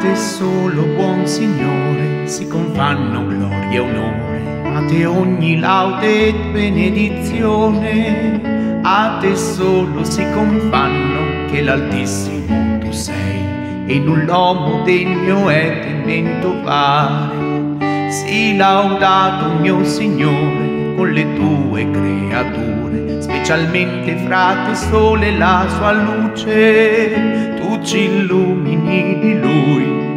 te solo, buon Signore, si confanno gloria e onore, a te ogni laude e benedizione, a te solo si confanno che l'Altissimo tu sei, e null'uomo degno è temento fare. Sii laudato mio Signore con le tue creature, specialmente fra te sole la sua luce. Ci illumini di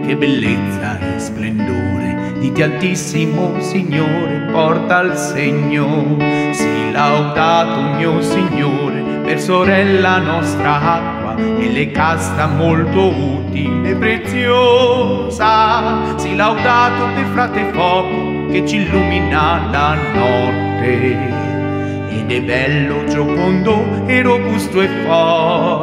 che bellezza e splendore di te altissimo Signore porta il segno. Sii laudato mio Signore per sorella nostra acqua e le casta molto utile e preziosa. Sii laudato per frate fuoco che ci illumina la notte. Ed è bello, giocondo e robusto e forte.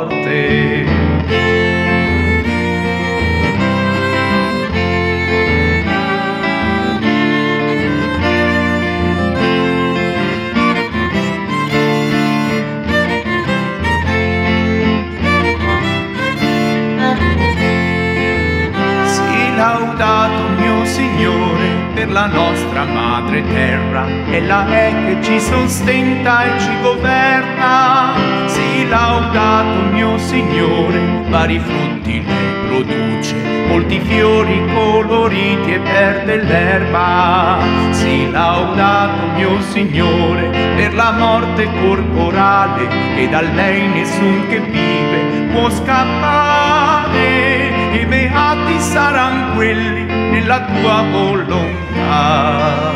Laudato mio Signore per la nostra madre terra, ella è che ci sostenta e ci governa. Sii laudato mio Signore, vari frutti lei produce, molti fiori coloriti e verde l'erba. Sii laudato mio Signore per la morte corporale, che da lei nessun che vive può scappare e beati saranno quelli nella tua volontà.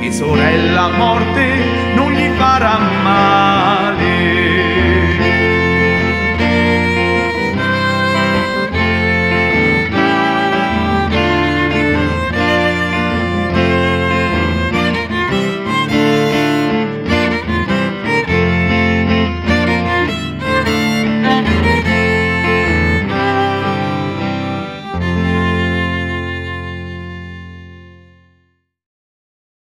Che sorella morte non gli farà mai.